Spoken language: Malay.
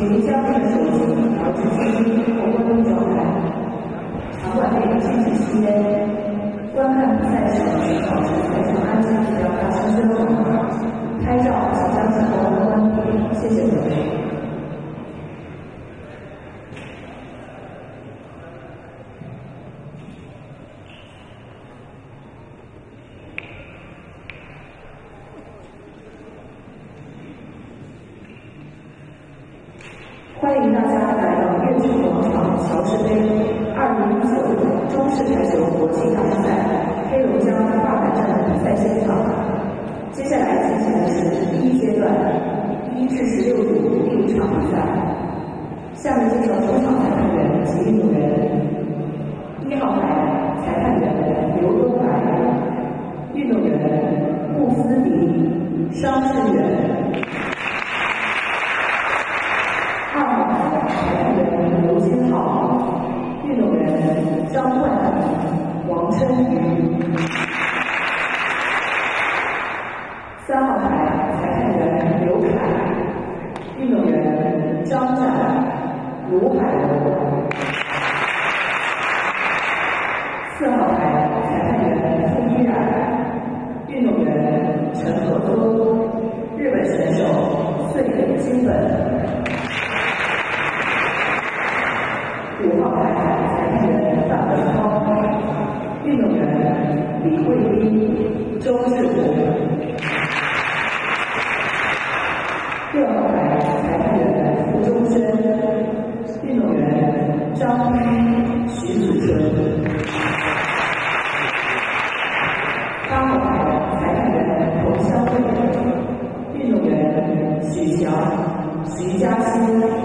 行将令 organizzarsi